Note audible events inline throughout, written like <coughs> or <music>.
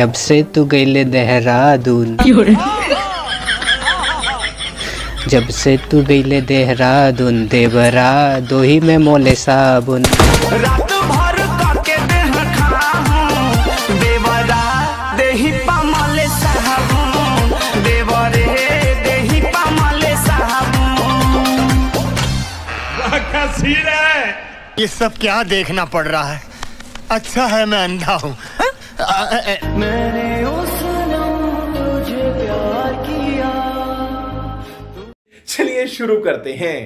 जब से तू गईले देहरादून <laughs> जब से तू गईले देहरादून देवरा दो ही में मोले साबुन। रात भर काके देह खाहूं देवरा देही पमले साहबूं देवरे देही पमले साहबूं ये सब क्या देखना पड़ रहा है? अच्छा है मैं अंधा हूँ। मैंने उस प्यार किया चलिए शुरू करते हैं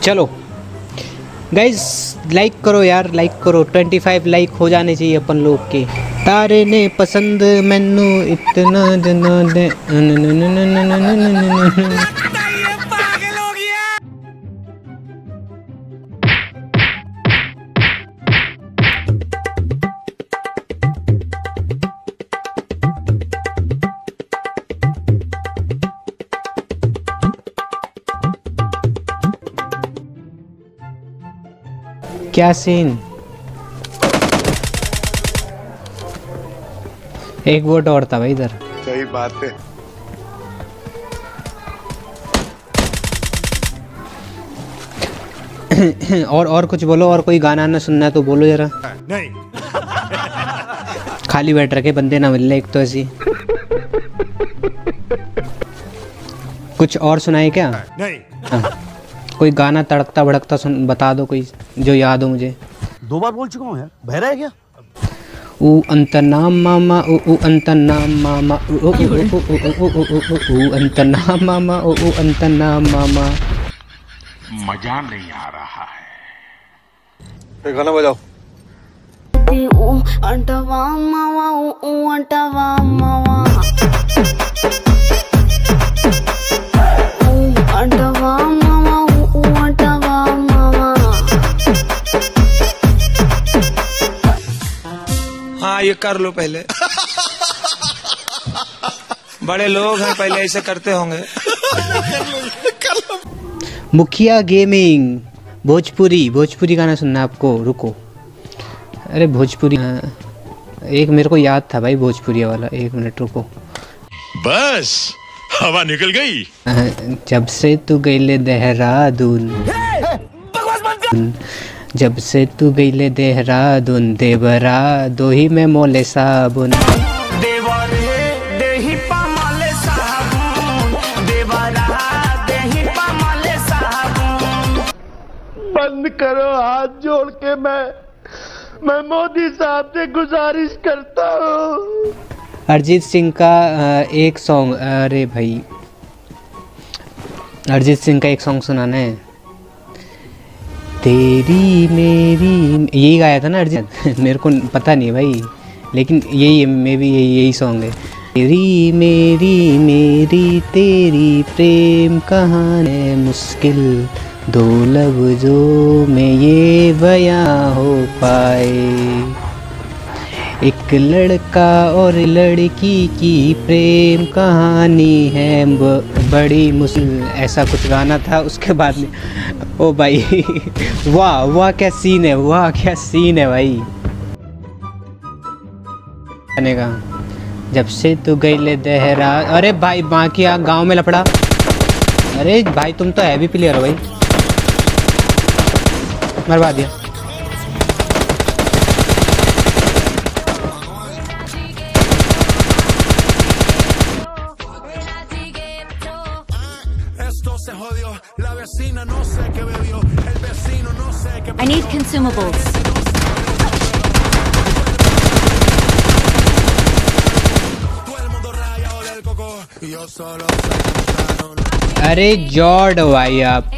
चलो गाइज़ लाइक करो यार लाइक करो 25 लाइक हो जाने चाहिए अपन लोग के तारे ने पसंद मैनू इतना क्या सीन एक वोट और था भाई इधर। सही बात है। <coughs> और और कुछ बोलो और कोई गाना ना सुनना है तो बोलो जरा। नहीं। <laughs> खाली बैठ रखे बंदे ना मिलने एक तो ऐसी। कुछ और सुनाए क्या? नहीं। हाँ। कोई गाना तड़कता भड़कता सुन बता दो कोई। जो याद हो मुझे दो बार बोल चुका हूँ यार है क्या ऊ अंतनाम मामा ओ ओ अंतनाम मामा ओ ओ ओ ओ ओ ओ ओ ओ अंतनाम मामा ओ ओ अंतनाम मामा मज़ा नहीं आ रहा है गाना बजाओ ओ अंतवा मामा ओ ओ अंतवा मामा ये कर लो पहले। बड़े लोग हैं पहले ऐसे करते होंगे। मुखिया गेमिंग भोजपुरी भोजपुरी गाना सुनना है आपको रुको। अरे भोजपुरी हाँ, एक मेरे को याद था भाई भोजपुरी वाला एक मिनट रुको। बस हवा निकल गई। हाँ, जब से तू गई ले देहरादून जब से तू गईले देहरादून देवरा दो ही में मोले साबुन। बंद करो हाथ जोड़ के मैं मैं मोदी साहब से गुजारिश करता हूँ। अरिजीत सिंह का एक सॉन्ग अरे भाई। अरिजीत सिंह का एक सॉन्ग सुनाना है। तेरी मेरी यही गाया था ना अरिजीत। <laughs> मेरे को पता नहीं भाई, लेकिन यही मे भी यही यही सॉन्ग है। तेरी मेरी मेरी, तेरी प्रेम कहानी है मुश्किल, दो लब जो में ये बयां हो पाए। एक लड़का और लड़की की प्रेम कहानी है बड़ी मुश्किल, ऐसा कुछ गाना था, उसके बाद में, ओ भाई, <laughs> वाह वाह, क्या सीन है, वाह, क्या सीन है भाई। गाने का, जब से तू गई ले देहरा, अरे भाई बाकी आ गाँव में लपड़ा अरे भाई, तुम तो हैवी प्लेयर हो भाई। मरवा दिया। I need consumables. अरे जॉर्ड भाई आप।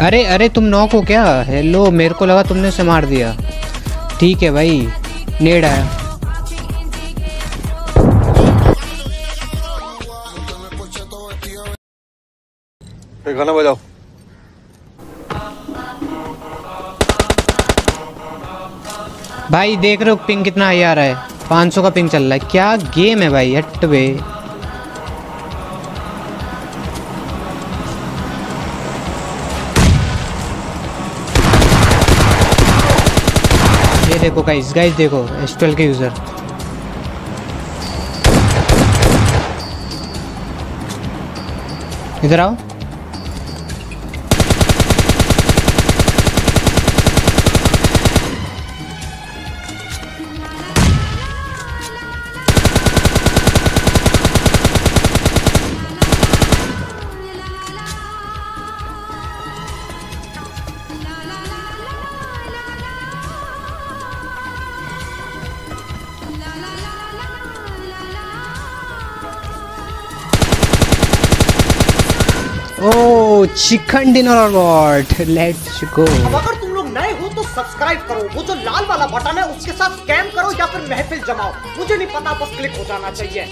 अरे अरे तुम नॉक हो क्या? हेलो मेरे को लगा तुमने उसे मार दिया। ठीक है भाई नेड आया फिर गाना बजाओ। भाई, देख रहे हो पिंग कितना हाई आ रहा है। 500 का पिंग चल रहा है। क्या गेम है भाई, हट बे। ये देखो गाइस गाइस देखो एस ट्वेल्व के यूज़र इधर आओ। ओ chicken dinner what let's go अब अगर तुम लोग नए हो तो सब्सक्राइब करो। वो जो लाल वाला बटन है, उसके साथ स्कैम करो या फिर महफिल जमाओ। मुझे नहीं पता, बस क्लिक हो जाना चाहिए।